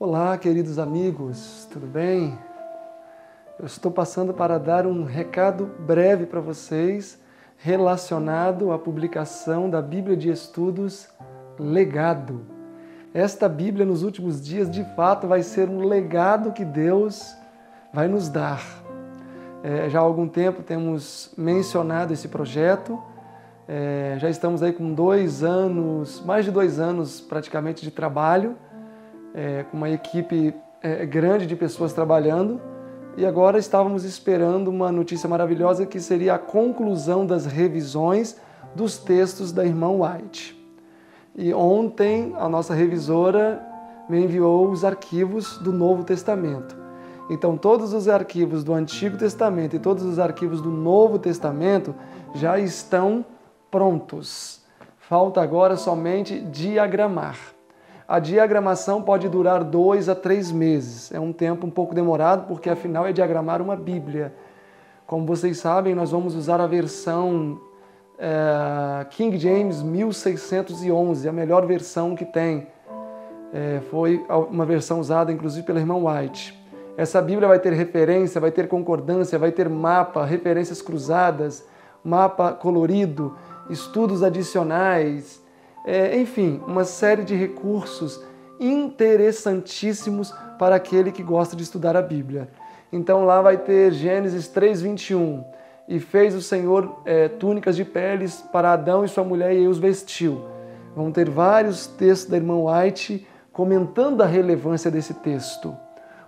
Olá, queridos amigos, tudo bem? Eu estou passando para dar um recado breve para vocês relacionado à publicação da Bíblia de Estudos Legado. Esta Bíblia, nos últimos dias, de fato, vai ser um legado que Deus vai nos dar. É, já há algum tempo temos mencionado esse projeto, é, já estamos aí com dois anos, mais de dois anos praticamente de trabalho é, com uma equipe é, grande de pessoas trabalhando e agora estávamos esperando uma notícia maravilhosa que seria a conclusão das revisões dos textos da irmã White. E ontem a nossa revisora me enviou os arquivos do Novo Testamento. Então, todos os arquivos do Antigo Testamento e todos os arquivos do Novo Testamento já estão prontos. Falta agora somente diagramar. A diagramação pode durar dois a três meses. É um tempo um pouco demorado, porque afinal é diagramar uma Bíblia. Como vocês sabem, nós vamos usar a versão é, King James 1611, a melhor versão que tem. É, foi uma versão usada inclusive pela irmã White. Essa Bíblia vai ter referência, vai ter concordância, vai ter mapa, referências cruzadas, mapa colorido, estudos adicionais é, enfim, uma série de recursos interessantíssimos para aquele que gosta de estudar a Bíblia. Então lá vai ter Gênesis 3:21 e fez o Senhor é, túnicas de peles para Adão e sua mulher e os vestiu. Vão ter vários textos da irmã White comentando a relevância desse texto.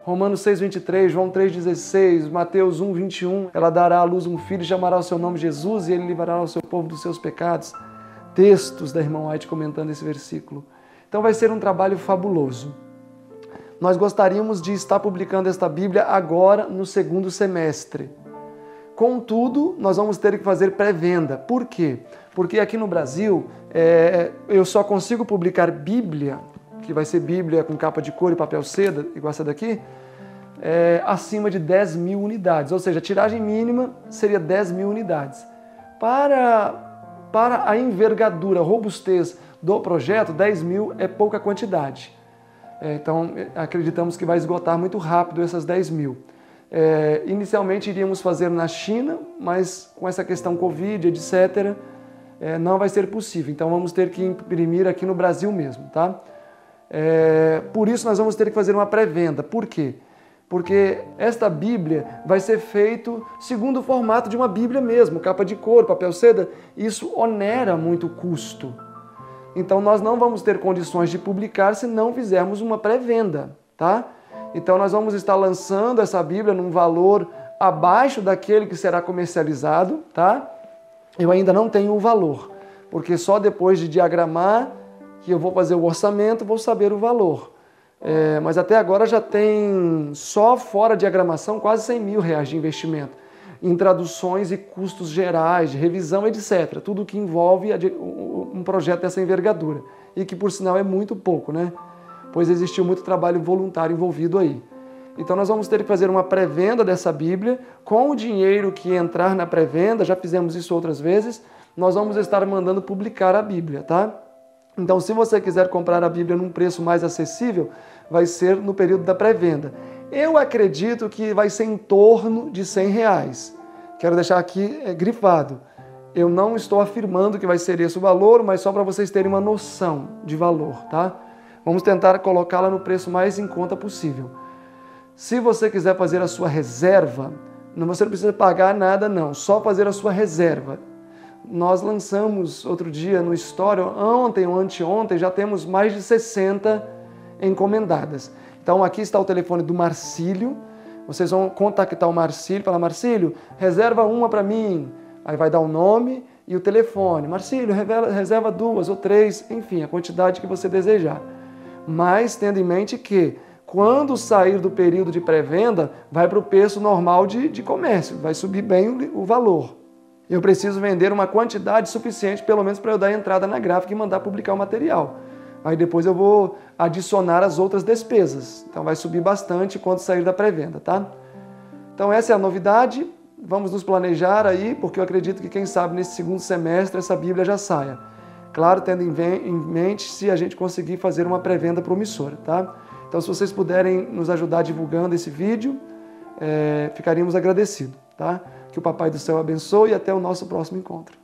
Romanos 6:23, João 3:16, Mateus 1:21, ela dará à luz um filho e chamará o seu nome Jesus e ele livrará o seu povo dos seus pecados textos da irmã White comentando esse versículo. Então vai ser um trabalho fabuloso. Nós gostaríamos de estar publicando esta Bíblia agora no segundo semestre. Contudo, nós vamos ter que fazer pré-venda. Por quê? Porque aqui no Brasil é, eu só consigo publicar Bíblia, que vai ser Bíblia com capa de couro e papel seda, igual essa daqui, é, acima de 10 mil unidades. Ou seja, a tiragem mínima seria 10 mil unidades. Para para a envergadura, robustez do projeto, 10 mil é pouca quantidade. É, então, acreditamos que vai esgotar muito rápido essas 10 mil. É, inicialmente iríamos fazer na China, mas com essa questão Covid, etc., é, não vai ser possível. Então, vamos ter que imprimir aqui no Brasil mesmo, tá? É, por isso, nós vamos ter que fazer uma pré-venda. Por quê? Porque esta Bíblia vai ser feito segundo o formato de uma Bíblia mesmo, capa de couro, papel seda, isso onera muito custo. Então nós não vamos ter condições de publicar se não fizermos uma pré-venda, tá? Então nós vamos estar lançando essa Bíblia num valor abaixo daquele que será comercializado, tá? Eu ainda não tenho o valor, porque só depois de diagramar que eu vou fazer o orçamento, vou saber o valor. É, mas até agora já tem, só fora diagramação, quase 100 mil reais de investimento em traduções e custos gerais, de revisão, etc. Tudo que envolve um projeto dessa envergadura. E que, por sinal, é muito pouco, né? Pois existiu muito trabalho voluntário envolvido aí. Então, nós vamos ter que fazer uma pré-venda dessa Bíblia. Com o dinheiro que entrar na pré-venda, já fizemos isso outras vezes, nós vamos estar mandando publicar a Bíblia, tá? Então, se você quiser comprar a Bíblia num preço mais acessível, vai ser no período da pré-venda. Eu acredito que vai ser em torno de 100 reais. Quero deixar aqui é, grifado. Eu não estou afirmando que vai ser esse o valor, mas só para vocês terem uma noção de valor, tá? Vamos tentar colocá-la no preço mais em conta possível. Se você quiser fazer a sua reserva, você não precisa pagar nada não, só fazer a sua reserva. Nós lançamos outro dia no História, ontem ou anteontem, já temos mais de 60 encomendadas. Então aqui está o telefone do Marcílio. Vocês vão contactar o Marcílio, falar, Marcílio, reserva uma para mim. Aí vai dar o nome e o telefone. Marcílio, reserva duas ou três, enfim, a quantidade que você desejar. Mas tendo em mente que quando sair do período de pré-venda, vai para o preço normal de, de comércio, vai subir bem o, o valor. Eu preciso vender uma quantidade suficiente, pelo menos para eu dar entrada na gráfica e mandar publicar o material. Aí depois eu vou adicionar as outras despesas. Então vai subir bastante quando sair da pré-venda, tá? Então essa é a novidade. Vamos nos planejar aí, porque eu acredito que quem sabe nesse segundo semestre essa Bíblia já saia. Claro, tendo em mente se a gente conseguir fazer uma pré-venda promissora, tá? Então, se vocês puderem nos ajudar divulgando esse vídeo, é, ficaríamos agradecidos, tá? Que o Papai do Céu abençoe e até o nosso próximo encontro.